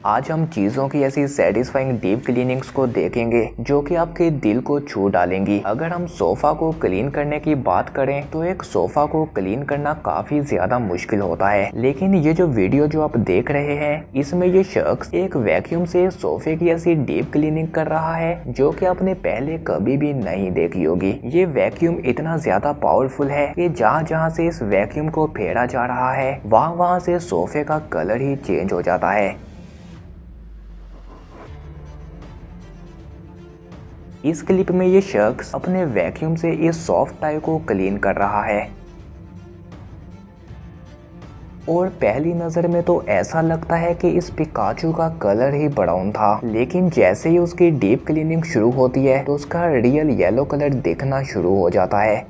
आज हम चीज़ों की ऐसी सेटिस्फाइंग डीप क्लीनिंग्स को देखेंगे, जो कि आपके दिल को छू डालेंगी। अगर हम सोफा को क्लीन करने की बात करें तो एक सोफा को क्लीन करना काफ़ी ज़्यादा मुश्किल होता है। लेकिन ये जो वीडियो जो आप देख रहे हैं, इसमें ये शख्स एक वैक्यूम से सोफे की ऐसी डीप क्लीनिंग कर रहा है, जो कि आपने पहले कभी भी नहीं देखी होगी। ये वैक्यूम इतना ज़्यादा पावरफुल है कि जहाँ जहाँ से इस वैक्यूम को फेरा जा रहा है, वहाँ वहाँ से सोफे का कलर ही चेंज हो जाता है। इस क्लिप में ये शख्स अपने वैक्यूम से इस सॉफ्ट टाई को क्लीन कर रहा है। और पहली नज़र में तो ऐसा लगता है कि इस पिकाचू का कलर ही ब्राउन था। लेकिन जैसे ही उसकी डीप क्लीनिंग शुरू होती है तो उसका रियल येलो कलर दिखना शुरू हो जाता है।